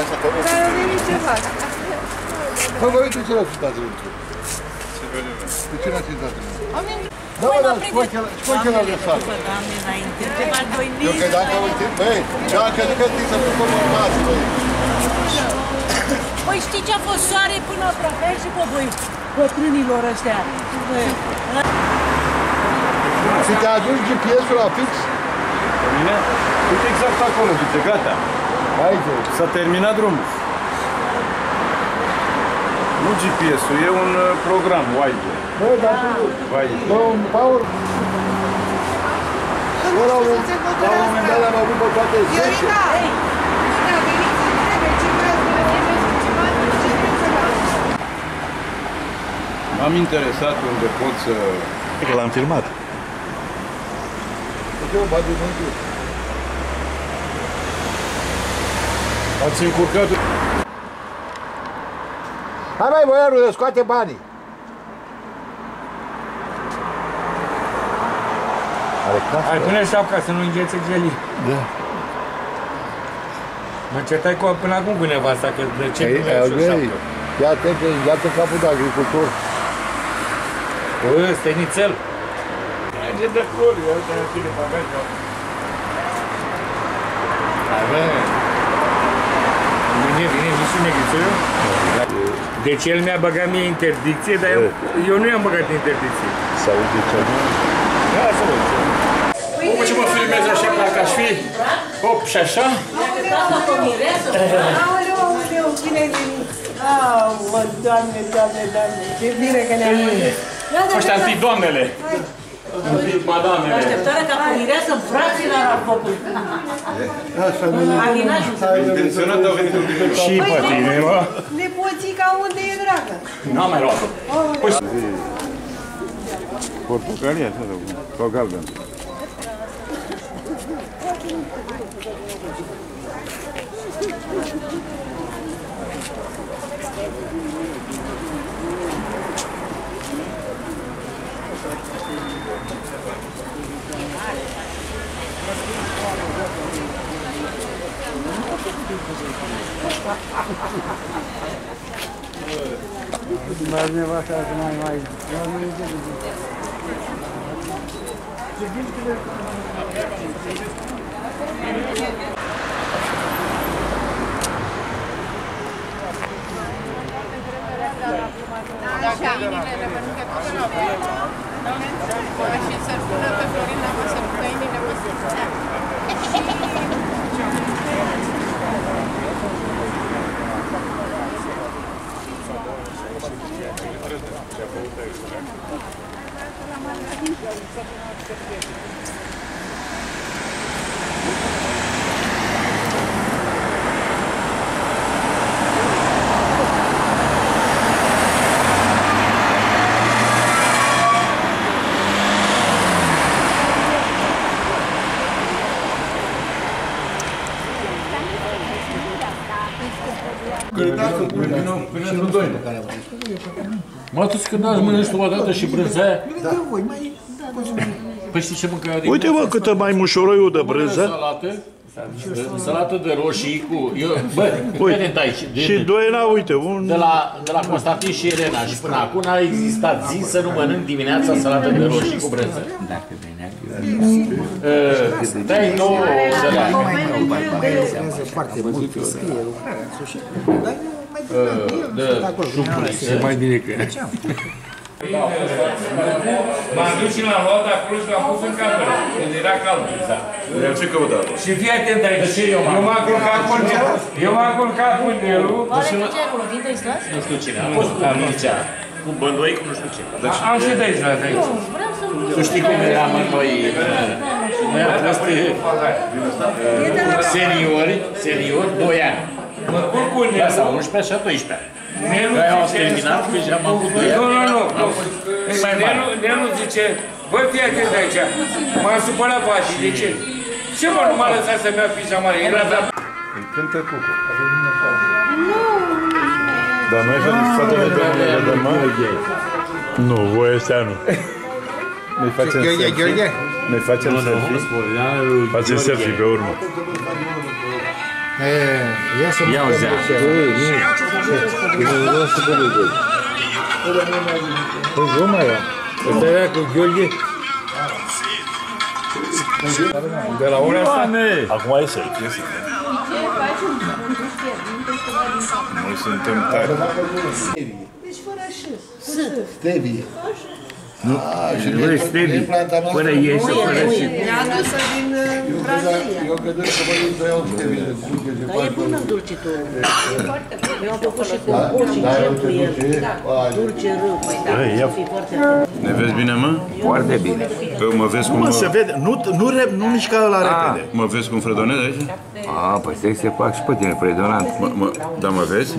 Așa că nu Dar nu nimic ce fac. Păi vă uite ce l-a citat în Ce vedem? De ce l-a citat în Am venit. Da, mă, dar spui că spui că l-a lăsat. Doamne, înainte, ceva doi Eu că dacă uite, băi, dacă nu că ți să făcut urmați, băi. Păi știți ce a fost soare până aproape și pe voi, bătrânilor ăștia. Băi, Și te aduci GPS-ul la fix? Pe mine? Uite exact acolo, zice, gata. Aici. S-a terminat drumul. Nu GPS-ul, e un uh, program, Wi-Fi. Băi, dar tu, Wi-Fi. domn Paul, Bă, la un moment la un moment dat am avut pe toate 10. Iorina! Iorina, veniți să trebuie ce vreau să le trebuie ceva, ce vreau să fac. M-am interesat unde pot să... Că l-am filmat. Ce o bagi Ați încurcat... Hai mai, boiarule, scoate banii. Are casă? Hai, pune șapca să nu înghețe gelii. Da. Mă certai cu, până acum cu nevasta, că de ce Ei, nu ai ei, o șapcă? Ia atent, ia-te capul de agricultor. Bă, stenițel. Merge de flori, ia uite la tine bagaj. Avem. Vine, vine, nici un negrițoiu? Deci el mi-a băgat mie interdicție, dar eu, eu nu i-am băgat interdicție. Să auzi ce Ia să văd. Cum ce mă filmezi așa parcă aș fi? Hop și așa? Aoleu, aoleu, bine venit. Aoleu, doamne, doamne, doamne, ce bine că ne-am văzut. Ăștia întâi doamnele. Întâi madamele. așteptarea ca mireasă frații la rapopul. Așa, nu Alinajul. Intenționat au venit un pic. Și pe tine, mă. Nepoțica unde e dragă? N-am mai luat-o. Portocalia, așa, sau galben. mermiye bak her zaman var. Mermiye de gidiyor. Mă, tu când n-ați mănânci tu o dată și brânza Păi știți ce mâncai adică Uite mă câtă mai mușoroiul de brânză. Salată, salată. de roșii cu... Eu, bă, Uite. uite, aici, de, Și doi la uite, un... de, la, de la Constantin și Elena și până acum n-a existat zi să nu mănânc dimineața salată de roșii cu brânză. Dacă venea uh, Dai nouă de la... Uh, de șupuliță. Mai bine că... M-am dus și l-am luat acolo și l-am pus în cameră, când era cald. El ce căuta acolo? Și fii atent aici. Eu m-am culcat cu nelul. Eu m-am culcat cu nelul. Oare ce e acolo? Vin de Islas? Nu știu cine a fost, am zicea. Cu băndoi, cu nu știu ce. Am și de aici, la de aici. Vreau să Tu știi cum eram noi? Noi am fost uh, seniori, seniori, 2 ani. Mă culc cu Da, sau nelul. 11 și 12. Nelu Noi am zice terminat, asta. deja am avut 2 Nu, ani. nu, nu. nu. mai mare. Nelu, Nelu zice, bă, fii atent aici. M-am supărat Vasi, de ce? Ce mă nu m-a lăsat să-mi iau pijamare? Era de Îi cântă cucu. Dar noi așa zis fata de domnule de mare gay. Nu, voie astea nu. Noi facem Gheorghe, selfie. Gheorghe. Noi facem selfie. Facem selfie pe urmă. Ia să Ia uzi. Păi Roma era. Ăsta era cu Gheorghe. De la ora asta? Doamne! Acum e să Noi suntem tari. Deci fără și. Stevie. Băi, Stevi, fără ieși, fără și... Ne-a adusă din uh, Brazilia. Eu gândesc că băieții să iau Stevie. de dulce, de Dar e facă. bună dulcitură. Eu am făcut și compot și Da, gel eu cu te el. duce. Ai, Dulce râu, păi da, Băi, să ia- fii foarte bun. Ne vezi bine, mă? Foarte bine. Că mă vezi cum... Mă, se vede, nu, nu, re, nu mișca la repede. Mă vezi cum fredonez aici? A, păi stai să fac și pe tine, predonant. Mă, mă, da, mă vezi?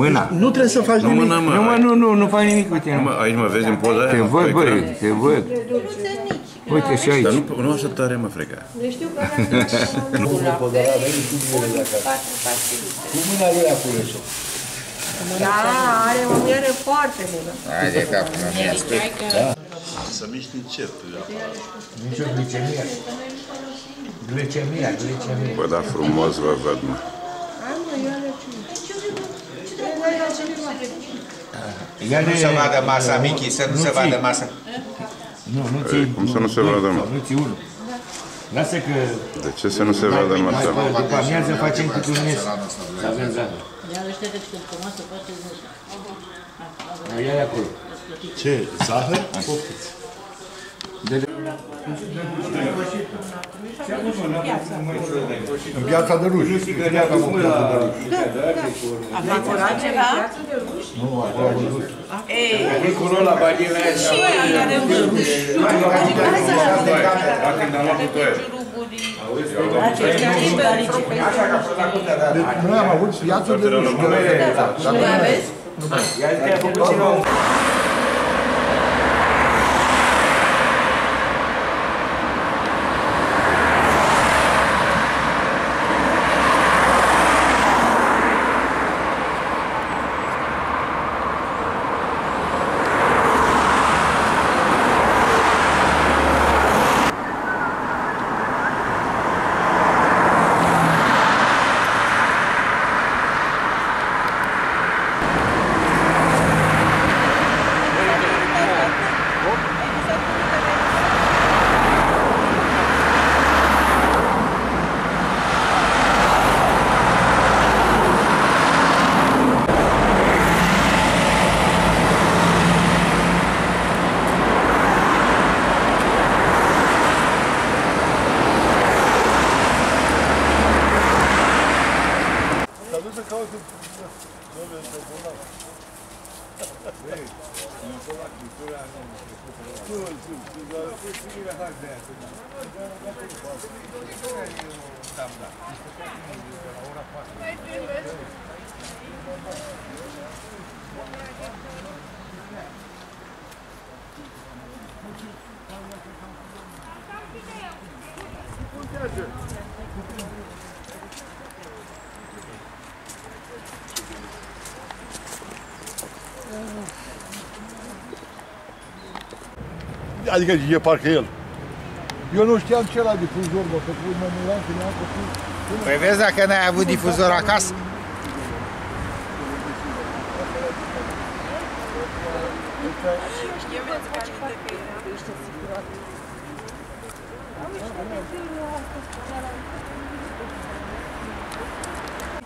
Mâna. Nu trebuie să faci Nu, mă, nimic. n mă, Nu, mă, nu, nu, nu fac nimic cu Nu, tine. mă, aici mă vezi în poza aia? Te mă, văd, pe băi, ecran? te văd. Uite și Dar aici. nu, nu așa tare, mă, freca. Cu mâna lui a cules-o. Da, are o miere foarte bună. Hai de capul meu, mi-a spus. Să miști încet. Nici o glicemie. Glicemia, glicemia. Bă, da, frumos vă văd, mă. Ia Nu se vadă masa, Michi, să nu se vadă masa. Nu, nu ți Ei, cum să nu se vadă, mă? Nu ți unul. Lasă că De ce să nu se vadă, mă, mai asta? pe- după amiază facem câte un mes. Să avem zadă. Iar ăștia deci când frumoasă face zăcă. Ia acolo. Ce? Zahăr? În piața de ruși. În piața cu piața de ruși. Ați curat ceva? Acolo la barieră aia și Când am luat cu Deci noi am avut piață de ruși. Nu mai aveți? Adică e parcă el. Eu nu știam ce la difuzor, mă, că mă miram când am făcut. Păi vezi dacă n-ai avut difuzor acasă?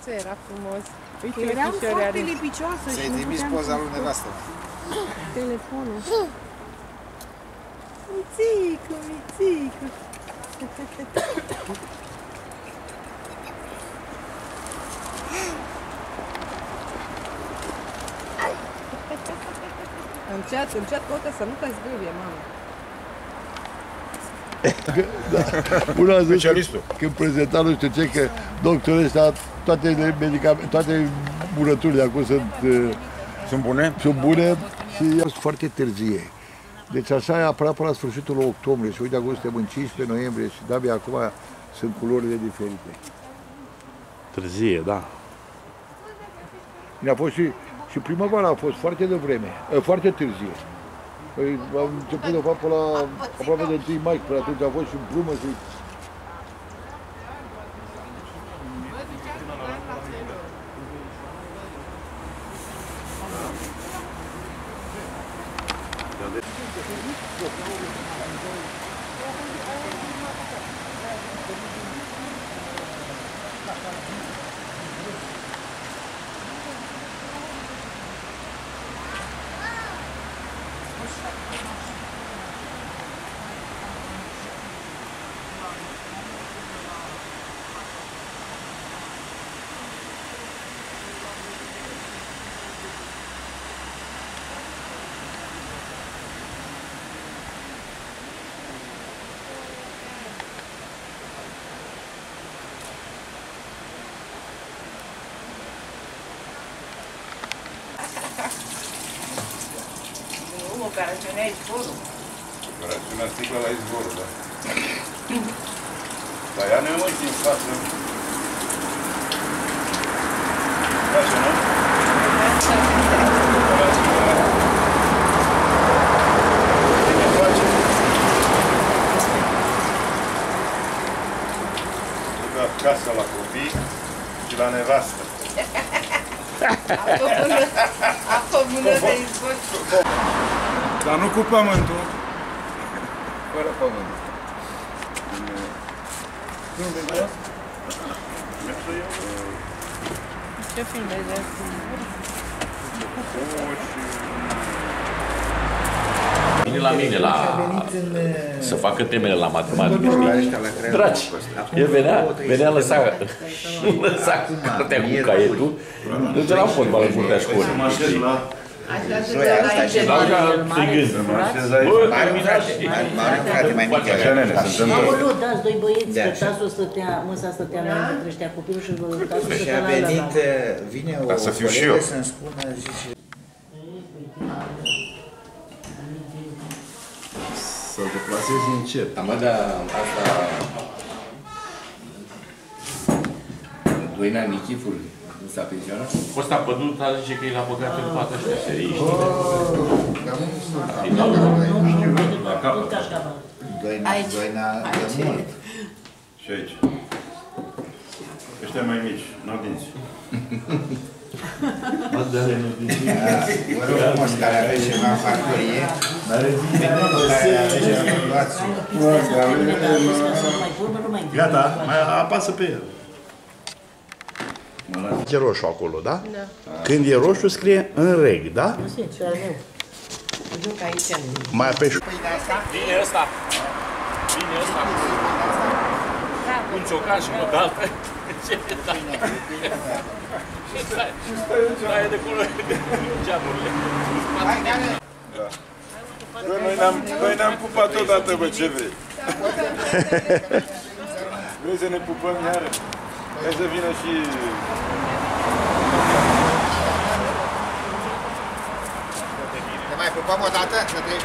Ce era frumos. Uite, Eram fișoare foarte are. lipicioasă și Să-i nu trimis puteam poza lui nevastă. telefonul. Mițicu, mițicu. Încet, încet, căută să nu te zgârie, mamă. Una a zis că, Specialistul. când prezenta nu știu ce, că doctorul ăsta, toate medicamente, toate bunăturile acum sunt, uh, Sunt bune? sunt bune și sunt foarte târzie. Deci așa e aproape la sfârșitul lui octombrie și uite acum suntem în 15 noiembrie și de-abia acum sunt culorile diferite. Târzie, da. Ne-a fost și, și primăvara a fost foarte devreme, eh, foarte târzie. Păi, am început de fapt pe la aproape de 1 mai, până atunci a fost și brumă și Nu, operațiunea izvorul. Operațiunea sticlă la izvor, da. Dar ea ne uiți în față. Așa, nu? Cine face? Duc acasă la copii și la nevastă. A făcut a făcut de izvor. Dar nu cu pământul. Fără pământ. Ce filmezi acum? Vine la mine la... să facă temele la matematică, știi? Dragi, el venea, venea lăsa, lăsa cartea cu caietul, duce la fotbal în curtea școlii, știi? Așa se dă la aici. Dar ca strigând. Bă, terminați, știi? Mare frate mai mic. Așa, nene, se Nu, întâmplă. nu, dați doi băieți, De că așa. tasul stătea, măsa stătea la între ăștia copilul și tasul Și stătea a la venit, la vine o Ca să fiu și colegă eu. să-mi spună, zice, Să-l deplasezi încet. Am mă, dar asta... Doina Nichiful nu s-a pensionat? Ăsta păduta zice că e la băgat în pată ăștia serii, știi? Doina, Doina de mult. Și aici. Ăștia mai mici, n-au dinți. Vă rog frumos, care aveți ceva în factorie, care aveți ceva, luați Gata, mai apasă pe el. E roșu acolo, da? Da. Când e roșu, scrie în reg, da? Nu știu, ce al meu. Joc aici. Mai apeși. Vine ăsta. Vine ăsta. Un ciocan și nu altă. Ce da. Și stai, stai de acolo de geamurile. Bă, noi ne-am, noi ne-am pupat odată, bă, ce vrei? Vrei să ne pupăm iară? Hai să vină și... Ne mai pupăm o dată? Să trec.